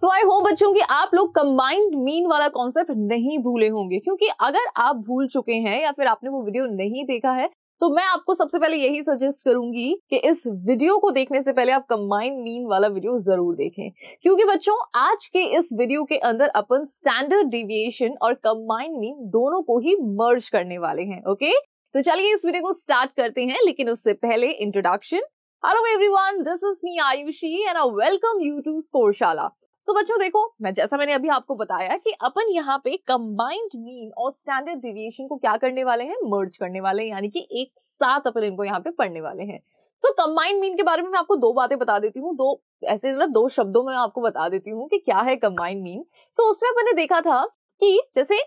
So I hope बच्चों कि आप लोग कंबाइंड मीन वाला कॉन्सेप्ट नहीं भूले होंगे, क्योंकि अगर आप भूल चुके हैं या फिर आपने वो वीडियो नहीं देखा है तो मैं आपको सबसे पहले यही सजेस्ट करूँगी कि इस वीडियो को देखने से पहले आप कंबाइंड मीन वाला वीडियो ज़रूर देखें। क्योंकि बच्चों, आज के इस वीडियो के अंदर अपन स्टैंडर्ड डिविएशन और कंबाइंड मीन दोनों को ही मर्ज करने वाले हैं ओके तो चलिए इस वीडियो को स्टार्ट करते हैं, लेकिन उससे पहले introduction hello everyone this is me Ayushi and I welcome you to Scoreshala so so, बच्चों देखो मैं जैसा मैंने अभी आपको बताया कि अपन यहाँ पे कंबाइंड मीन और स्टैंडर्ड डिविएशन को क्या करने वाले हैं? मर्ज करने वाले हैं यानी कि एक साथ अपन इनको यहाँ पे पढ़ने वाले हैं। सो कंबाइंड मीन के बारे में मैं आपको दो बातें बता देती हूँ दो ऐसे मतलब दो शब्दों में आपको बता देती हूँ कि क्या है कंबाइंड मीन सो उसमें अपन ने देखा था कि जैसे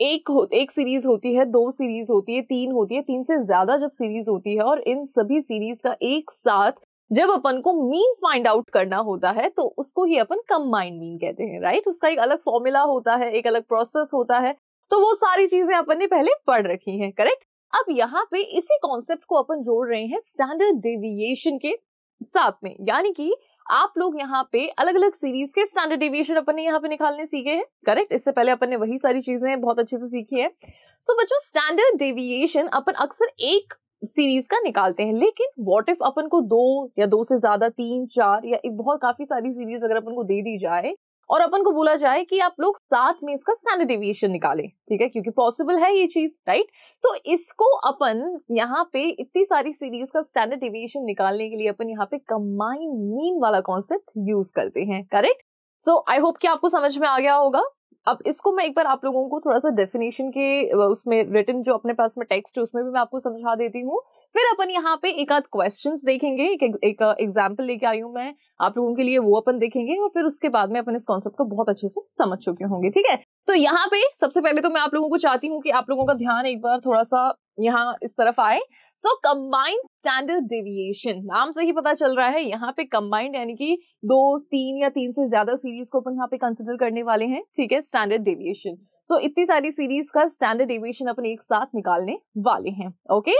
एक हो एक सीरीज़ होती है दो सीरीज़ होती है तीन होती है तीन से ज़्यादा जब सीरीज़ होती है और इन सभी सीरीज़ का एक साथ जब अपन को मीन फाइंड आउट करना होता है तो उसको ही अपन कंबाइंड मीन कहते हैं राइट उसका एक अलग फॉर्मूला होता है एक अलग प्रोसेस होता है तो वो सारी चीज़ें अपन ने पहले पढ़ रखी हैं करेक्ट अब यहाँ पे इसी कॉन्सेप्ट को अपन जोड़ रहे हैं स्टैंडर्ड डेविएशन के साथ में यानी कि आप लोग यहाँ पे अलग अलग सीरीज़ के स्टैंडर्ड डेविएशन अपन ने यहाँ पे निकालने सीखे हैं करेक्ट इससे पहले अपन ने वही सारी चीज़ें बहुत अच्छे से सीखी है। सो so, बच्चों स्टैंडर्ड डेविएशन अपन अक्सर एक सीरीज़ का निकालते हैं। लेकिन व्हाट इफ़ अपन को दो या दो से ज़्यादा, तीन, चार या एक बहुत काफ़ी सारी सीरीज़ अगर अपन को दे दी जाए और अपन को बोला जाए कि आप लोग साथ में इसका स्टैंडर्ड डेविएशन निकालें, ठीक है? क्योंकि पॉसिबल है ये चीज़ राइट तो इसको अपन यहाँ पे इतनी सारी सीरीज़ का स्टैंडर्ड डेविएशन निकालने के लिए अपन यहाँ पे कंबाइन मीन वाला कॉन्सेप्ट यूज़ करते हैं करेक्ट सो आई होप कि आपको समझ में आ गया होगा। अब इसको मैं एक बार आप लोगों को थोड़ा सा डेफिनेशन के उसमें रिटर्न जो अपने पास में टेक्स्ट है, उसमें भी मैं आपको समझा देती हूँ। फिर अपन यहाँ पे एक आध क्वेश्चन देखेंगे, एक एग्ज़ाम्पल लेके आई हूँ मैं आप लोगों के लिए, वो अपन देखेंगे और फिर उसके बाद में अपन इस कॉन्सेप्ट को बहुत अच्छे से समझ चुके होंगे, ठीक है? तो यहाँ पे सबसे पहले तो मैं आप लोगों को चाहती हूँ कि आप लोगों का ध्यान एक बार थोड़ा सा यहाँ इस तरफ़ आए। सो कंबाइंड स्टैंडर्ड डेविएशन नाम से ही पता चल रहा है, यहाँ पे कंबाइंड यानी कि दो, तीन या तीन से ज़्यादा सीरीज़ को अपन यहाँ पे कंसिडर करने वाले हैं, ठीक है स्टैंडर्ड डेविएशन सो इतनी सारी सीरीज़ का स्टैंडर्ड डेविएशन अपन एक साथ निकालने वाले हैं ओके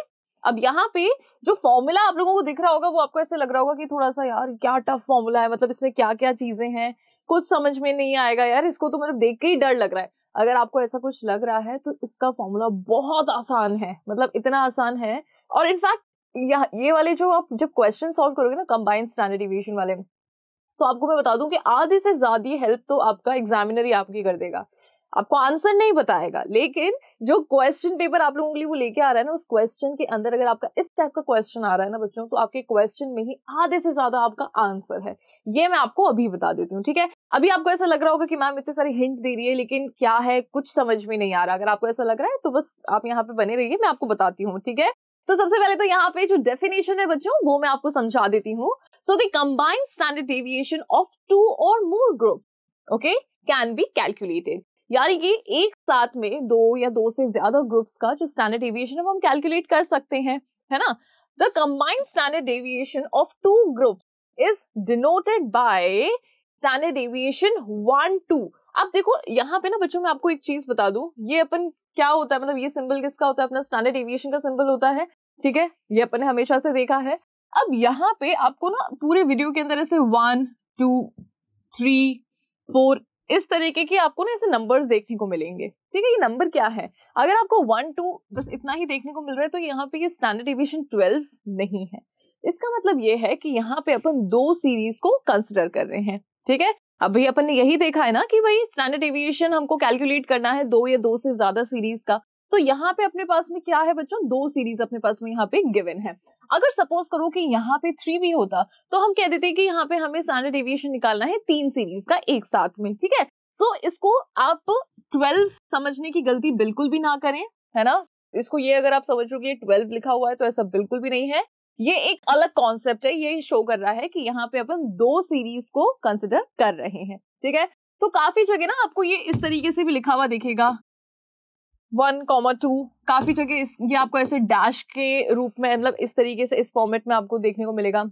अब यहाँ पे जो फॉर्मूला आप लोगों को दिख रहा होगा, वो आपको ऐसे लग रहा होगा कि थोड़ा सा यार क्या टफ फॉर्मूला है मतलब इसमें क्या क्या चीज़ें हैं, कुछ समझ में नहीं आएगा यार, इसको तो मतलब देख के ही डर लग रहा है। अगर आपको ऐसा कुछ लग रहा है तो इसका फॉर्मूला बहुत आसान है मतलब इतना आसान है और इनफैक्ट ये वाले जो आप, जब क्वेश्चन सॉल्व करोगे ना कंबाइंड स्टैंडर्ड डिविएशन वाले तो आपको मैं बता दूँ कि आधे से ज़्यादा हेल्प तो आपका एग्जामिनर ही आपकी कर देगा। आपको आंसर नहीं बताएगा, लेकिन जो क्वेश्चन पेपर आप लोगों के लिए वो लेके आ रहा है ना, उस क्वेश्चन के अंदर अगर आपका इस टाइप का क्वेश्चन आ रहा है ना बच्चों तो आपके क्वेश्चन में ही आधे से ज़्यादा आपका आंसर है। ये मैं आपको अभी बता देती हूँ, ठीक है? अभी आपको ऐसा लग रहा होगा कि मैम इतने सारे हिंट दे रही है, लेकिन क्या है, कुछ समझ में नहीं आ रहा। अगर आपको ऐसा लग रहा है तो बस आप यहाँ पे बने रहिए, मैं आपको बताती हूँ, ठीक है? तो सबसे पहले तो यहाँ पे जो डेफिनेशन है बच्चों, वो मैं आपको समझा देती हूँ। So the standard deviation of two और more group okay can be calculated यानी कि एक साथ में दो या दो से ज़्यादा ग्रुप्स का जो स्टैंडर्ड डेविएशन है, वो हम कैलकुलेट कर सकते हैं, है ना? The combined standard deviation of two group is denoted by standard deviation one two अब देखो, यहाँ पे ना बच्चों, मैं आपको एक चीज़ बता दूँ। ये अपन क्या होता है? मतलब ये सिंबल किसका होता है? अपना स्टैंडर्ड डेविएशन का सिंबल होता है। ठीक है? ये अपन हमेशा से देखा है। अब यहाँ पे आपको ना पूरे वीडियो के अंदर ऐसे वन टू थ्री फोर इस तरीके की आपको ना ऐसे नंबर्स देखने को मिलेंगे। ठीक है? ये नंबर क्या है? अगर आपको वन टू बस इतना ही देखने को मिल रहा है तो यहाँ पे ये स्टैंडर्ड डिविजन ट्वेल्व नहीं है। इसका मतलब ये है कि यहाँ पे अपन दो सीरीज़ को कंसिडर कर रहे हैं। ठीक है? अभी अपन ने यही देखा है ना कि भाई स्टैंडर्ड डेविएशन हमको कैलकुलेट करना है दो या दो से ज़्यादा सीरीज़ का। तो यहाँ पे अपने पास में क्या है बच्चों? दो सीरीज़ अपने पास में यहाँ पे गिवन है। अगर सपोज़ करो कि यहाँ पे थ्री भी होता तो हम कह देते कि यहाँ पे हमें स्टैंडर्ड डेविएशन निकालना है तीन सीरीज़ का एक साथ में, ठीक है? तो इसको आप ट्वेल्व समझने की गलती बिल्कुल भी ना करें, है ना? इसको ये अगर आप समझ कि ट्वेल्व लिखा हुआ है तो ऐसा बिल्कुल भी नहीं है। ये एक अलग कॉन्सेप्ट है, ये शो कर रहा है कि यहाँ पे अपन दो सीरीज़ को कंसिडर कर रहे हैं, ठीक है? तो काफ़ी जगह ना आपको ये इस तरीके से भी लिखा हुआ दिखेगा। वन कॉमा टू काफ़ी जगह इस, ये आपको ऐसे डैश के रूप में मतलब इस तरीके से इस फॉर्मेट में आपको देखने को मिलेगा।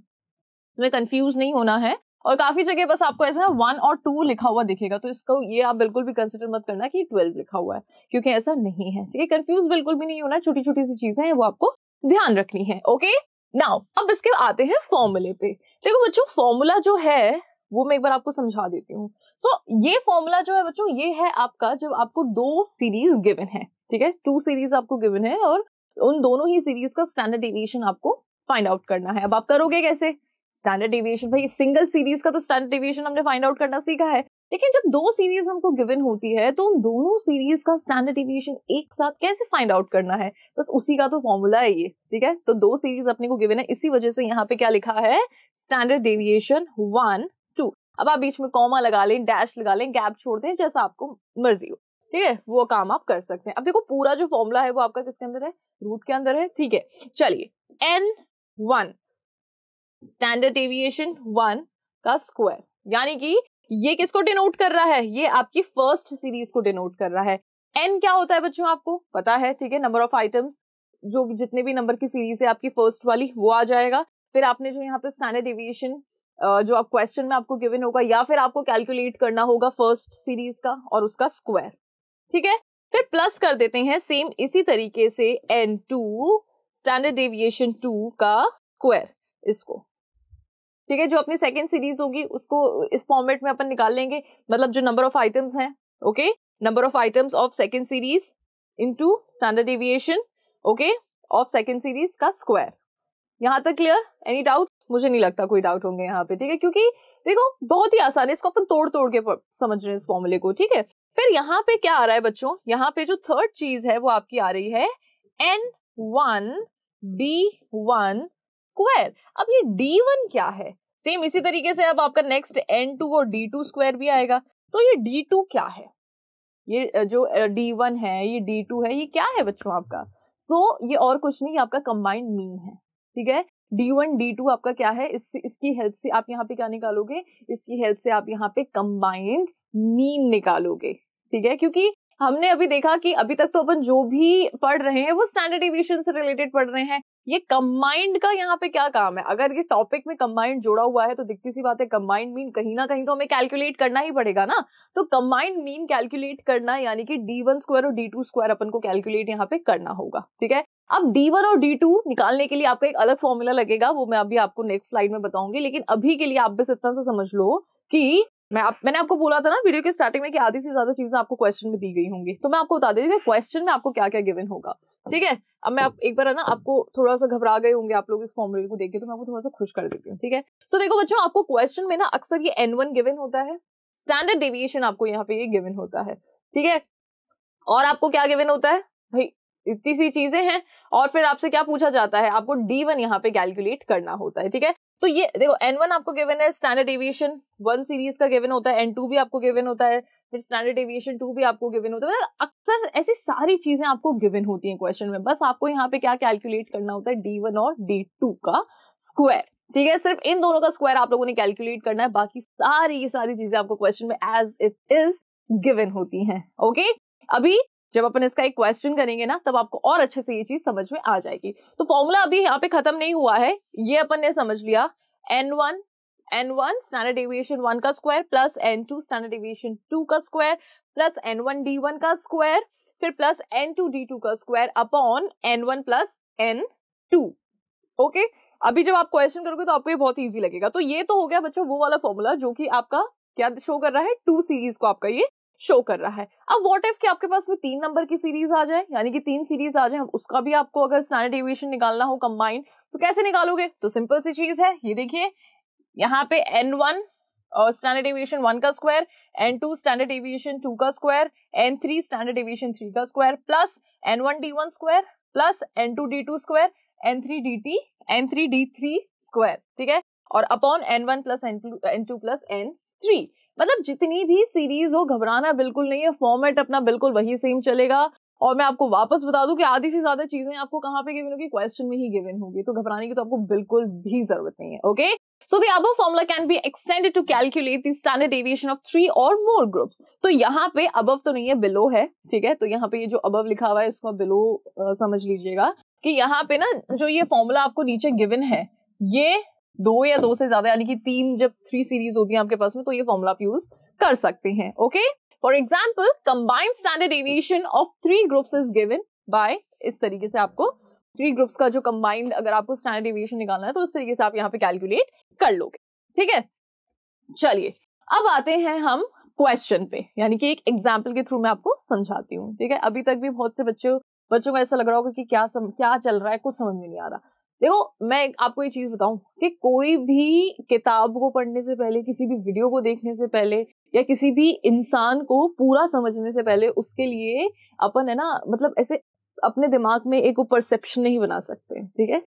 इसमें कंफ्यूज नहीं होना है और काफ़ी जगह बस आपको ऐसा ना वन और टू लिखा हुआ दिखेगा तो इसको ये आप बिल्कुल भी कंसिडर मत करना कि ट्वेल्व लिखा हुआ है, क्योंकि ऐसा नहीं है, ठीक है? कंफ्यूज बिल्कुल भी नहीं होना छोटी छोटी सी चीज़ें हैं, वो आपको ध्यान रखनी है ओके नाउ अब इसके आते हैं फॉर्मूले पे। देखो बच्चों फॉर्मूला जो है वो मैं एक बार आपको समझा देती हूँ। सो so, ये फॉर्मूला जो है बच्चों ये है आपका जब आपको दो सीरीज़ गिवन है ठीक है? टू सीरीज़ आपको गिवन है और उन दोनों ही सीरीज़ का स्टैंडर्ड डेविएशन आपको फाइंड आउट करना है। अब आप करोगे कैसे? स्टैंडर्ड डेविएशन भाई सिंगल सीरीज़ का तो स्टैंडर्ड डेविएशन हमने फाइंड आउट करना सीखा है। लेकिन जब दो सीरीज़ हमको गिवन होती है तो उन दोनों सीरीज़ का स्टैंडर्ड डेविएशन एक साथ कैसे फाइंड आउट करना है? बस उसी का तो फॉर्मूला है ये, ठीक है? तो दो सीरीज़ अपने को गिवन है, इसी वजह से यहाँ पे क्या लिखा है? स्टैंडर्ड डेविएशन वन टू अब आप बीच में कॉमा लगा लें डैश लगा लें गैप छोड़ दें, जैसा आपको मर्ज़ी हो, ठीक है? वो काम आप कर सकते हैं। अब देखो, पूरा जो फॉर्मूला है, वो आपका किसके अंदर है? रूट के अंदर है, ठीक है? चलिए n one standard deviation one का स्क्वायर यानी कि ये किसको डिनोट कर रहा है? ये आपकी फ़र्स्ट सीरीज़ को डिनोट कर रहा है। एन क्या होता है बच्चों आपको? पता है, ठीक है नंबर ऑफ़ आइटम्स जो जितने भी नंबर की सीरीज़ है आपकी फ़र्स्ट वाली, वो आ जाएगा। फिर आपने जो यहाँ पे स्टैंडर्ड डेविएशन जो आप क्वेश्चन में आपको गिवन होगा, या फिर आपको कैलकुलेट करना होगा फ़र्स्ट सीरीज़ का और उसका स्क्वायर ठीक है? फिर प्लस कर देते हैं सेम इसी तरीके से n two standard deviation two का स्क्वायर इसको। ठीक है, जो अपनी सेकेंड सीरीज़ होगी, उसको इस फॉर्मेट में अपन निकाल लेंगे। मतलब जो नंबर ऑफ़ आइटम्स हैं okay number of items of second series into standard deviation okay of second series का स्क्वायर यहाँ तक क्लियर एनी डाउट मुझे नहीं लगता कोई डाउट होंगे यहाँ पे, ठीक है? क्योंकि देखो, बहुत ही आसान है, इसको अपन तोड़ तोड़ के समझ रहे हैं इस फॉर्मूले को, ठीक है? फिर यहाँ पे क्या आ रहा है बच्चों? यहाँ पे जो थर्ड चीज़ है, वो आपकी आ रही है n one d one square अब ये डी वन क्या है? सेम इसी तरीके से अब आपका नेक्स्ट एन टू और डी टू स्क्वायर भी आएगा। तो ये डी टू क्या है? ये जो डी वन है ये डी टू है ये क्या है बच्चों आपका? सो so, ये और कुछ नहीं आपका कंबाइंड मीन है। ठीक है? डी वन डी टू आपका क्या है? इस, इसकी हेल्प से आप यहाँ पे क्या निकालोगे? इसकी हेल्प से आप यहाँ पे कंबाइंड मीन निकालोगे। ठीक है? क्योंकि हमने अभी देखा कि अभी तक तो अपन जो भी पढ़ रहे हैं, वो स्टैंडर्ड डिविजन से रिलेटेड पढ़ रहे हैं। ये कंबाइंड का यहाँ पे क्या काम है? अगर ये टॉपिक में कंबाइंड जोड़ा हुआ है तो दिखती सी बात है कंबाइंड मीन कहीं ना कहीं तो हमें कैलकुलेट करना ही पड़ेगा ना। तो कंबाइंड मीन कैलकुलेट करना, यानी कि डी वन स्क्वायर और डी टू स्क्वायर अपन को कैलकुलेट यहाँ पे करना होगा, ठीक है? अब डी वन और डी टू निकालने के लिए आपका एक अलग फॉर्मूला लगेगा, वो मैं अभी आपको नेक्स्ट स्लाइड में बताऊँगी, लेकिन अभी के लिए आप बस इतना सा समझ लो कि मैं आप, मैंने आपको बोला था ना वीडियो के स्टार्टिंग में कि आधी से ज़्यादा चीज़ें आपको क्वेश्चन में दी गई होंगी। तो मैं आपको बता देती हूँ क्वेश्चन में आपको क्या क्या गिवन होगा। ठीक है? अब मैं आप एक बार है ना आपको थोड़ा सा घबरा गए होंगे आप लोग इस फॉर्मूले को देख के तो मैं आपको थोड़ा सा खुश कर देती हूँ। ठीक है? सो देखो बच्चों आपको क्वेश्चन में ना अक्सर ये एन वन गिवन होता है। स्टैंडर्ड डेविएशन आपको यहाँ पे ये गिवन होता है। ठीक है? और आपको क्या गिवन होता है? भाई इतनी सी चीज़ें हैं और फिर आपसे क्या पूछा जाता है? आपको डी वन यहाँ पे कैलकुलेट करना होता है, ठीक है? तो ये देखो एन वन आपको गिवन है स्टैंडर्ड एविएशन वन सीरीज़ का गिवन होता है एन टू भी आपको गिवन होता है, फिर स्टैंडर्ड एविएशन टू भी आपको गिवन होता है। मतलब अक्सर ऐसी सारी चीज़ें आपको गिवन होती हैं क्वेश्चन में। बस आपको यहाँ पे क्या कैलकुलेट करना होता है? डी वन और डी टू का स्क्वायर ठीक है? सिर्फ़ इन दोनों का स्क्वायर आप लोगों ने कैलकुलेट करना है, बाकी सारी सारी चीज़ें आपको क्वेश्चन में एज इट इज़ गिवन होती हैं ओके अभी जब अपन इसका एक क्वेश्चन करेंगे ना, तब आपको और अच्छे से ये चीज़ समझ में आ जाएगी। तो फॉर्मूला अभी यहाँ पे खत्म नहीं हुआ है, ये अपन ने समझ लिया। N one n one standard deviation one का square plus n two standard deviation two का square plus n one d one का स्क्वायर फिर plus n two d two का square upon n one plus n two okay अभी जब आप question करोगे तो आपको ये बहुत इजी लगेगा। तो ये तो हो गया बच्चों वो वाला फॉर्मूला जो कि आपका क्या शो कर रहा है? टू सीरीज़ को आपका ये शो कर रहा है। अब वॉट इफ़ कि आपके पास में तीन नंबर की सीरीज़ आ जाए, यानी कि तीन सीरीज़ आ जाए उसका भी आपको अगर स्टैंडर्ड डेविएशन निकालना हो कंबाइंड तो कैसे निकालोगे? तो सिंपल सी चीज़ है, ये देखिए, यहाँ पे एन वन और स्टैंडर्ड डेविएशन वन का square n two standard deviation two का square n three standard deviation three का square plus n one d one square plus n two d two square n three d t n three d three square ठीक है? और upon n one plus n two n two plus n three मतलब जितनी भी series हो, घबराना बिल्कुल नहीं है फॉर्मेट अपना बिल्कुल वही सेम चलेगा। और मैं आपको वापस बता दूँ कि आधी से ज़्यादा चीज़ें आपको कहाँ पे गिवन होगी? क्वेश्चन में ही गिवन होगी। तो घबराने की तो आपको बिल्कुल भी ज़रूरत नहीं है okay so the above formula can be extended to calculate the standard deviation of three or more groups तो यहाँ पे अबव तो नहीं है बिलो है, ठीक है? तो यहाँ पे ये जो अबव लिखा हुआ है, इसको बिलो समझ लीजिएगा कि यहाँ पे ना जो ये फॉर्मूला आपको नीचे गिवन है, ये दो या दो से ज़्यादा यानी कि तीन जब थ्री सीरीज़ होती है आपके पास में तो ये फॉर्मूला आप यूज़ कर सकते हैं okay for example combined standard deviation of three groups is given by इस तरीके से आपको थ्री ग्रुप्स का जो कंबाइंड अगर आपको स्टैंडर्ड एविएशन निकालना है तो उस तरीके से आप यहाँ पे कैलकुलेट कर लोगे ठीक है? चलिए अब आते हैं हम क्वेश्चन पे यानी कि एक एग्ज़ाम्पल के थ्रू मैं आपको समझाती हूँ ठीक है? अभी तक भी बहुत से बच्चों बच्चों को ऐसा लग रहा होगा कि क्या सम, क्या चल रहा है कुछ समझ में नहीं आ रहा। देखो, मैं आपको ये चीज़ बताऊँ कि कोई भी किताब को पढ़ने से पहले, किसी भी वीडियो को देखने से पहले, या किसी भी इंसान को पूरा समझने से पहले, उसके लिए अपन है ना मतलब ऐसे अपने दिमाग में एक परसेप्शन नहीं बना सकते, ठीक है?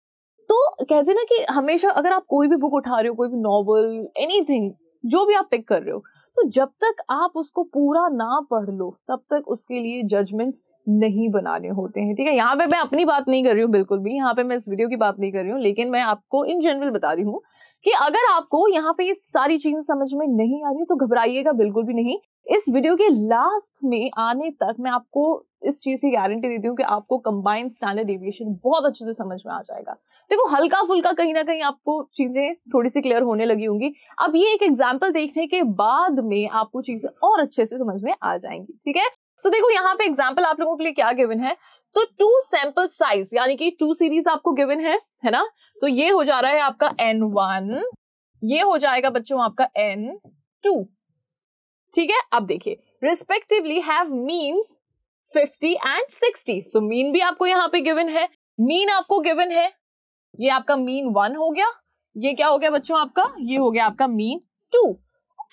तो कहते ना कि हमेशा अगर आप कोई भी बुक उठा रहे हो, कोई भी नॉवल एनीथिंग जो भी आप पिक कर रहे हो तो जब तक आप उसको पूरा ना पढ़ लो, तब तक उसके लिए जजमेंट्स नहीं बनाने होते हैं, ठीक है? यहाँ पे मैं अपनी बात नहीं कर रही हूँ, बिल्कुल भी। यहाँ पे मैं इस वीडियो की बात नहीं कर रही हूँ, लेकिन मैं आपको इन जनरल बता रही हूँ कि अगर आपको यहाँ पे ये सारी चीज़ें समझ में नहीं आ रही तो घबराइएगा बिल्कुल भी नहीं। इस वीडियो के लास्ट में आने तक मैं आपको इस चीज़ की गारंटी देती हूँ कि आपको कंबाइंड स्टैंडर्ड एविएशन बहुत अच्छे से समझ में आ जाएगा। देखो हल्का फुल्का कहीं ना कहीं आपको चीज़ें थोड़ी सी क्लियर होने लगी होंगी। अब ये एक एग्ज़ाम्पल देखने के बाद में आपको चीज़ें और अच्छे से समझ में आ जाएँगी, ठीक है? सो देखो, यहाँ पे एग्ज़ाम्पल आप लोगों के लिए क्या गिवन है? तो टू सैंपल साइज़ यानी कि टू सीरीज़ आपको गिवन है है ना? तो ये हो जा रहा है आपका एन वन ये हो जाएगा बच्चों आपका एन टू ठीक है? अब देखिए respectively have means 50 and 60 so mean भी आपको यहाँ पे गिवन है मीन आपको गिवन है। ये आपका मीन वन हो गया, ये क्या हो गया बच्चों आपका? ये हो गया आपका mean two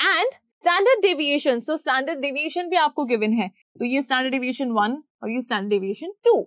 and standard deviation so standard deviation भी आपको गिवन है। तो ये स्टैंडर्ड डेविएशन वन और ये standard deviation two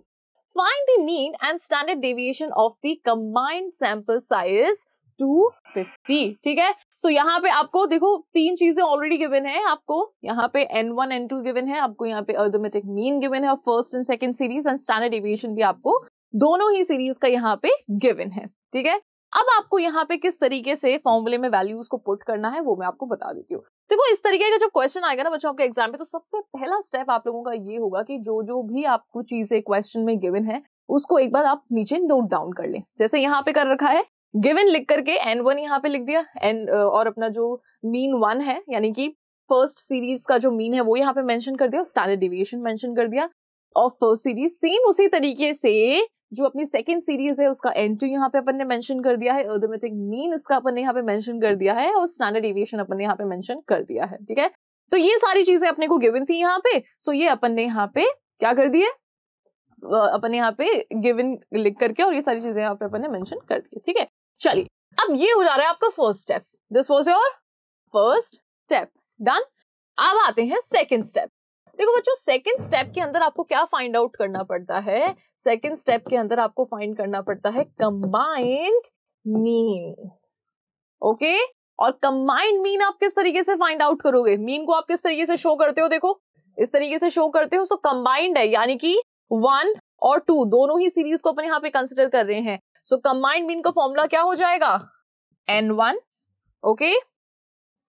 find the mean and standard deviation of the combined sample size 250 ठीक है? सो so, यहाँ पे आपको देखो तीन चीज़ें ऑलरेडी गिवन है आपको। यहाँ पे n1 n2 गिवन है आपको यहाँ पे अर्थमेटिक मीन गिवन है first and second series and standard deviation भी आपको दोनों ही सीरीज़ का यहाँ पे गिवन है ठीक है? अब आपको यहाँ पे किस तरीके से फॉर्मूले में वैल्यूज़ को पुट करना है वो मैं आपको बता देती हूँ। देखो, इस तरीके का जब क्वेश्चन आएगा ना बच्चों आपके एग्ज़ाम में तो सबसे पहला स्टेप आप लोगों का ये होगा कि जो जो भी आपको चीज़ें क्वेश्चन में गिवन है, उसको एक बार आप नीचे नोट डाउन कर लें। जैसे यहाँ पे कर रखा है गिवन लिख करके एन वन यहाँ पे लिख दिया। एन और अपना जो मीन वन है, यानी कि फ़र्स्ट सीरीज़ का जो मीन है, वो यहाँ पे मेंशन कर दिया स्टैंडर्ड डिविएशन मेंशन कर दिया। और फ़र्स्ट सीरीज़ सेम उसी तरीके से जो अपनी सेकेंड सीरीज़ है, उसका एन टू यहाँ पे अपन ने मेंशन कर दिया है अर्थमेटिक मीन इसका अपन ने यहाँ पे मेंशन कर दिया है और स्टैंडर्ड एविएशन अपन ने यहाँ पे मेंशन कर दिया है, ठीक है? तो ये सारी चीज़ें अपने को गिवन थी यहाँ पे सो ये अपन ने यहाँ पे क्या कर दिए? अपने यहाँ पे गिवन लिख करके और ये सारी चीज़ें यहाँ पे अपन ने मेंशन कर दी ठीक है? चलिए, अब ये हो जा रहा है आपका first step this was your first step done अब आते हैं सेकेंड स्टेप देखो बच्चों सेकंड स्टेप के अंदर आपको क्या फाइंड आउट करना पड़ता है? सेकंड स्टेप के अंदर आपको फाइंड करना पड़ता है कंबाइंड मीन ओके और कंबाइंड मीन आप किस तरीके से फाइंड आउट करोगे? मीन को आप किस तरीके से शो करते हो? देखो, इस तरीके से शो करते हो सो कंबाइंड है, यानी कि वन और टू दोनों ही सीरीज़ को अपन यहाँ पे कंसिडर कर रहे हैं। सो कंबाइंड मीन का फॉर्मूला क्या हो जाएगा? एन वन ओके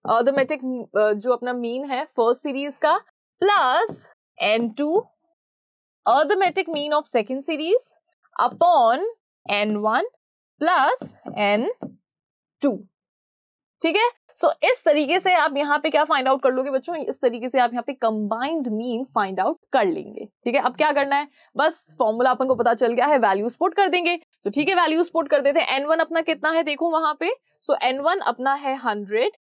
अर्थमेटिक जो अपना मीन है फ़र्स्ट सीरीज़ का plus n2 arithmetic mean of second series upon n1 plus n2 ठीक है? सो इस तरीके से आप यहाँ पे क्या फाइंड आउट कर लोगे बच्चों? इस तरीके से आप यहाँ पे कंबाइंड मीन फाइंड आउट कर लेंगे। ठीक है? अब क्या करना है? बस फॉर्मूला अपन को पता चल गया है वैल्यू स्पोर्ट कर देंगे। तो ठीक है वैल्यू स्पोर्ट कर देते हैं। एन वन अपना कितना है? देखो वहाँ पे। सो एन वन अपना है हंड्रेड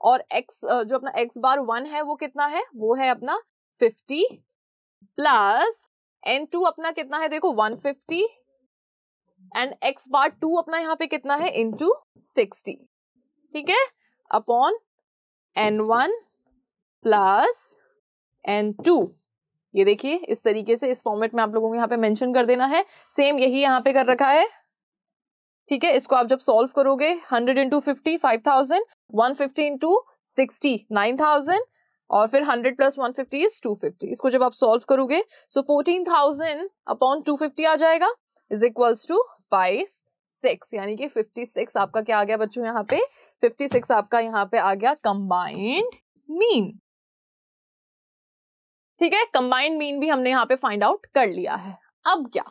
और x जो अपना x बार वन है, वो कितना है? वो है अपना 50 प्लस एन टू अपना कितना है? देखो 150 एंड एक्स बार टू अपना यहाँ पे कितना है? इंटू सिक्सटी ठीक है? Upon n one plus n two ये देखिए, इस तरीके से इस फॉर्मेट में आप लोगों को यहाँ पे मेंशन कर देना है। सेम यही यहाँ पे कर रखा है। ठीक है, इसको आप जब सॉल्व करोगे hundred into fifty five thousand one fifty into sixty nine thousand और फिर hundred plus one fifty is two fifty इसको जब आप सॉल्व करोगे so fourteen thousand upon two fifty आ जाएगा is equals to five six यानी कि फिफ्टी सिक्स आपका क्या आ गया बच्चों यहाँ पे? फिफ्टी सिक्स आपका यहाँ पे आ गया कंबाइंड मीन ठीक है कंबाइंड मीन भी हमने यहाँ पे फाइंड आउट कर लिया है। अब क्या?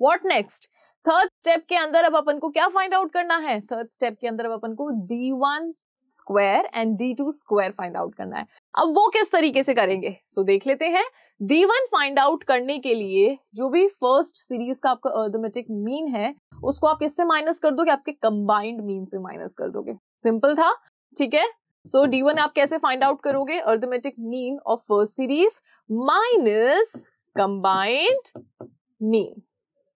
वॉट नेक्स्ट थर्ड स्टेप के अंदर अब अपन को क्या फाइंड आउट करना है? थर्ड स्टेप के अंदर अब अपन को d one square and d two square find out करना है। अब वो किस तरीके से करेंगे? सो so, देख लेते हैं। डी वन फाइंड आउट करने के लिए जो भी फ़र्स्ट सीरीज़ का आपका अर्थमेटिक मीन है उसको आप किससे माइनस कर दोगे? आपके कंबाइंड मीन से माइनस कर दोगे। सिंपल था। ठीक है? सो डी वन आप कैसे फाइंड आउट करोगे? Arithmetic mean of first series minus combined mean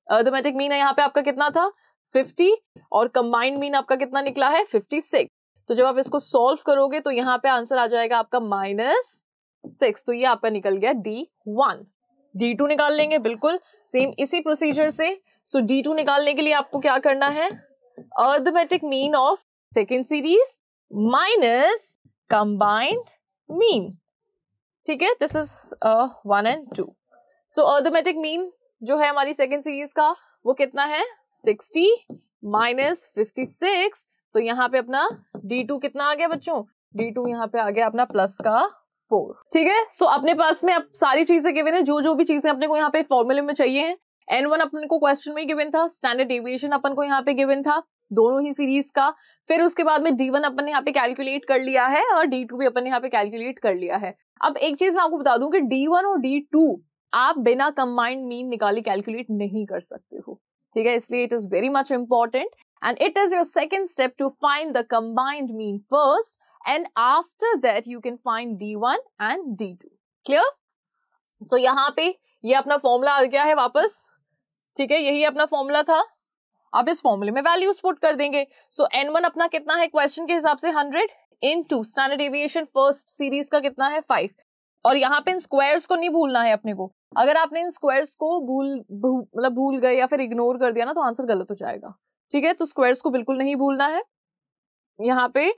arithmetic mean है यहाँ पे आपका कितना था? 50 और कंबाइंड मीन आपका कितना निकला है? 56 तो जब आप इसको सॉल्व करोगे तो यहाँ पे आंसर आ जाएगा आपका माइनस सिक्स तो ये आपका निकल गया डी वन डी टू निकाल लेंगे, बिल्कुल सेम इसी प्रोसीजर से. सो डी टू निकालने के लिए आपको क्या करना है? Arithmetic mean of second series minus combined mean ठीक है? This is one and two so arithmetic mean जो है हमारी सेकेंड सीरीज़ का, वो कितना है? सिक्सटी माइनस फिफ्टी सिक्स तो यहाँ पे अपना डी टू कितना आ गया बच्चों? डी टू यहाँ पे आ गया अपना प्लस का फोर ठीक है? सो अपने पास में अब सारी चीज़ें गिवन है जो जो भी चीज़ें अपने को यहाँ पे फॉर्मूले में चाहिए है। एन वन अपने को क्वेश्चन में गिवन था स्टैंडर्ड डेविएशन अपन को यहाँ पे गिवन था, दोनों ही सीरीज़ का। फिर उसके बाद में डी वन अपन ने यहाँ पे कैलकुलेट कर लिया है, और डी टू भी अपन ने यहाँ पे कैलकुलेट कर लिया है। अब एक चीज़ मैं आपको बता दूँ कि डी वन और डी टू आप बिना कंबाइंड मीन निकाली कैलकुलेट नहीं कर सकते हो। ठीक है? इसलिए it is very much important and it is your second step to find the combined mean first and after that you can find d one and d two clear so यहाँ पे ये अपना फॉर्मूला आ गया है वापस। ठीक है? यही अपना फॉर्मूला था। आप इस फॉर्मूले में वैल्यूज़ पुट कर देंगे। सो एन वन अपना कितना है? क्वेश्चन के हिसाब से hundred into standard deviation first series का कितना है? फाइव और यहाँ पे इन स्क्वायर्स को नहीं भूलना है अपने को। अगर आपने इन स्क्वायर्स को भूल मतलब भूल गए या फिर इग्नोर कर दिया ना तो आंसर गलत हो जाएगा। ठीक है? तो स्क्वायर्स को बिल्कुल नहीं भूलना है। यहाँ पे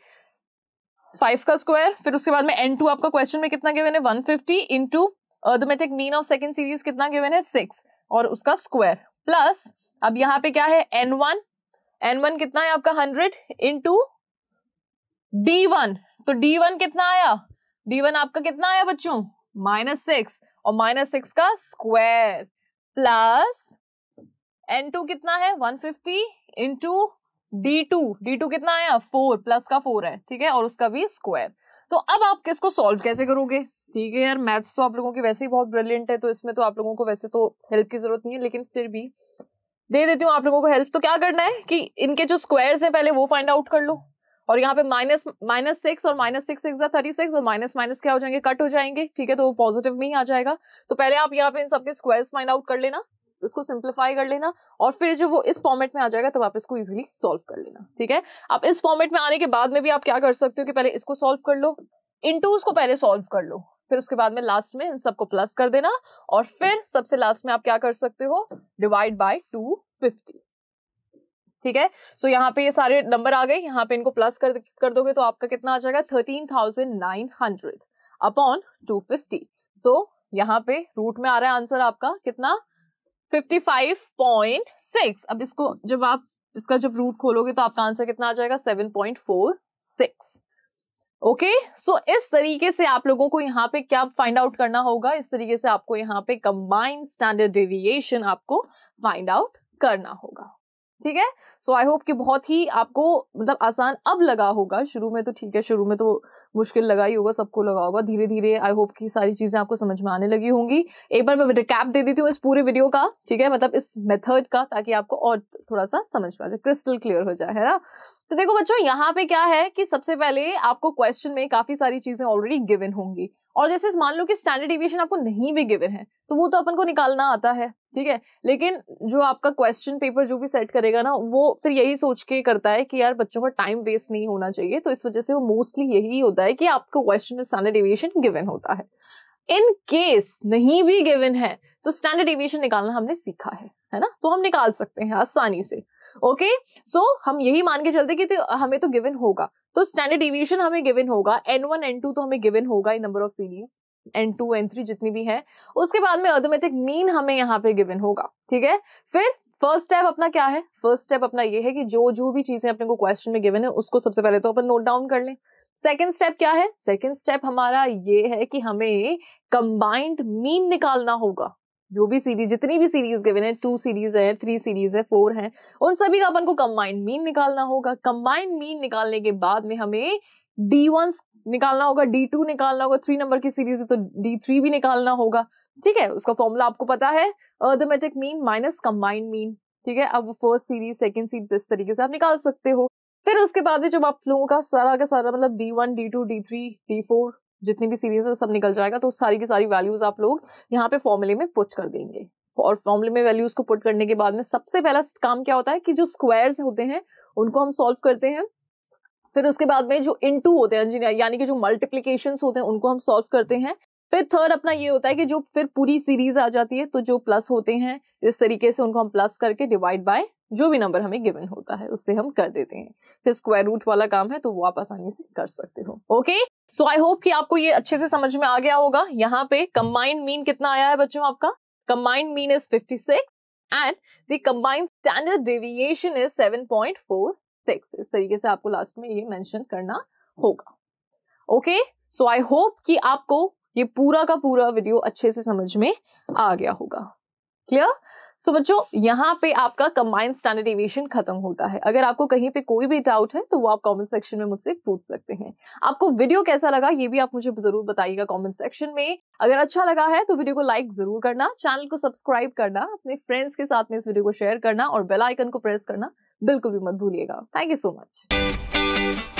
फाइव का स्क्वायर फिर उसके बाद में एन टू आपका क्वेश्चन में कितना गिवन है? One fifty into arithmetic mean of second series कितना गिवन है? सिक्स और उसका स्क्वायर प्लस अब यहाँ पे क्या है? एन वन एन वन कितना है आपका? हंड्रेड इंटू डी वन तो डी वन कितना आया? डी वन आपका कितना आया बच्चों? माइनस सिक्स और माइनस सिक्स का स्क्वायर प्लस एन टू कितना है? One fifty into d two. D two कितना आया? फोर, प्लस का फोर है, ठीक है? और उसका भी स्क्वायर। तो अब आप किसको सॉल्व कैसे करोगे? ठीक है यार, मैथ्स तो आप लोगों की वैसे ही बहुत ब्रिलियंट है तो इसमें तो आप लोगों को वैसे तो हेल्प की ज़रूरत नहीं है, लेकिन फिर भी दे देती हूँ आप लोगों को हेल्प तो क्या करना है कि इनके जो स्क्वायर्स हैं, पहले वो फाइंड आउट कर लो। और यहाँ पे माइनस माइनस सिक्स और minus six six thirty six और माइनस माइनस क्या हो जाएँगे? कट हो जाएँगे, ठीक है? तो वो पॉजिटिव में ही आ जाएगा। तो पहले आप यहाँ पे इन सबके स्क्वायर्स फाइंड आउट कर लेना उसको सिंप्लीफाई कर लेना और फिर जब वो इस फॉर्मेट में आ जाएगा, तब आप इसको इजीली सॉल्व कर लेना, ठीक है? अब इस फॉर्मेट में आने के बाद में भी आप क्या कर सकते हो कि पहले इसको सॉल्व कर लो इनटूज को पहले सॉल्व कर लो, फिर उसके बाद में लास्ट में इन सबको प्लस कर देना और फिर सबसे लास्ट में आप क्या कर सकते हो? डिवाइड बाय टू फिफ्टी ठीक है? सो यहाँ पे ये सारे नंबर आ गए। यहाँ पे इनको प्लस कर कर दोगे तो आपका कितना आ जाएगा? Thirteen thousand nine hundred upon two fifty so यहाँ पे रूट में आ रहा है आंसर आपका। कितना? 55.6 अब इसको जब आप, इसका जब रूट खोलोगे तो आपका आंसर कितना आ जाएगा? 7.46 ओके सो इस तरीके से आप लोगों को यहाँ पे क्या फाइंड आउट करना होगा? इस तरीके से आपको यहाँ पे कंबाइंड स्टैंडर्ड डेविएशन आपको फाइंड आउट करना होगा। ठीक है? सो आई होप कि बहुत ही आपको मतलब आसान अब लगा होगा। शुरू में तो ठीक है, शुरू में तो मुश्किल लगा ही होगा, सबको लगा होगा। धीरे धीरे आई होप कि सारी चीज़ें आपको समझ में आने लगी होंगी। एक बार मैं रिकैप दे देती हूँ इस पूरे वीडियो का, ठीक है? मतलब इस मेथड का, ताकि आपको और थोड़ा सा समझ में आ जाए क्रिस्टल क्लियर हो जाए, है ना? तो देखो बच्चों, यहाँ पे क्या है कि सबसे पहले आपको क्वेश्चन में काफ़ी सारी चीज़ें ऑलरेडी गिवन होंगी। और जैसे मान लो कि स्टैंडर्ड डिविएशन आपको नहीं भी गिवन है तो वो तो अपन को निकालना आता है ठीक है? लेकिन जो आपका क्वेश्चन पेपर जो भी सेट करेगा ना वो फिर यही सोच के करता है कि यार बच्चों का टाइम वेस्ट नहीं होना चाहिए तो इस वजह से वो मोस्टली यही होता है कि आपको क्वेश्चन स्टैंडर्ड डिविएशन गिवन होता है। इन केस नहीं भी गिवन है तो स्टैंडर्ड डिविएशन निकालना हमने सीखा है है ना? तो हम निकाल सकते हैं आसानी से ओके सो so, हम यही मान के चलते कि तो हमें तो गिवन होगा। तो स्टैंडर्ड डिविएशन हमें गिवन होगा। एन वन एन टू तो हमें गिवन होगा n number of series n two n three जितनी भी है। उसके बाद में अर्थमेटिक मीन हमें यहाँ पे गिवन होगा। ठीक है? फिर फ़र्स्ट स्टेप अपना क्या है? फ़र्स्ट स्टेप अपना ये है कि जो जो भी चीज़ें अपने को क्वेश्चन में गिवन है, उसको सबसे पहले तो अपन नोट डाउन कर लें। सेकेंड स्टेप क्या है? सेकेंड स्टेप हमारा ये है कि हमें कंबाइंड मीन निकालना होगा। जो भी सीरीज़ जितनी भी सीरीज़ गिवन है टू सीरीज़ है थ्री सीरीज़ है फोर है, उन सभी का अपन को कंबाइंड मीन निकालना होगा। कंबाइंड मीन निकालने के बाद में हमें डी वन निकालना होगा डी टू निकालना होगा थ्री नंबर की सीरीज़ है तो डी थ्री भी निकालना होगा। ठीक है? उसका फॉर्मूला आपको पता है। Arithmetic mean minus combined mean ठीक है? अब फ़र्स्ट सीरीज़ सेकेंड सीरीज़ इस तरीके से आप निकाल सकते हो। फिर उसके बाद में जब आप लोगों का सारा का सारा मतलब d one d two d three d four जितनी भी सीरीज़ है, सब निकल जाएगा तो सारी की सारी वैल्यूज़ आप लोग यहाँ पे फॉर्मूले में पुट कर देंगे। और फॉर्मूले में वैल्यूज़ को पुट करने के बाद में सबसे पहला काम क्या होता है कि जो स्क्वायर्स होते हैं, उनको हम सॉल्व करते हैं। फिर उसके बाद में जो इनटू होते हैं यानी कि जो मल्टीप्लीकेशन होते हैं, उनको हम सॉल्व करते हैं। फिर थर्ड अपना ये होता है कि जो फिर पूरी सीरीज़ आ जाती है तो जो प्लस होते हैं, इस तरीके से उनको हम प्लस करके डिवाइड बाय जो भी नंबर हमें गिवन होता है, उससे हम कर देते हैं। फिर स्क्वायर रूट वाला काम है तो वो आप आसानी से कर सकते हो। ओके सो आई होप कि आपको ये अच्छे से समझ में आ गया होगा। यहाँ पे कंबाइंड मीन कितना आया है बच्चों आपका? Combined mean is 56 and the combined standard deviation is 7.46 इस तरीके से आपको लास्ट में ये मेंशन करना होगा। ओके सो आई होप कि आपको ये पूरा का पूरा वीडियो अच्छे से समझ में आ गया होगा। क्लियर सो so, बच्चों यहाँ पे आपका कंबाइंड स्टैंडर्ड एविएशन खत्म होता है। अगर आपको कहीं पे कोई भी डाउट है तो वो आप कमेंट सेक्शन में मुझसे पूछ सकते हैं। आपको वीडियो कैसा लगा ये भी आप मुझे ज़रूर बताइएगा कमेंट सेक्शन में। अगर अच्छा लगा है तो वीडियो को लाइक ज़रूर करना चैनल को सब्सक्राइब करना अपने फ्रेंड्स के साथ में इस वीडियो को शेयर करना और बेलाइकन को प्रेस करना बिल्कुल भी मत भूलिएगा। Thank you so much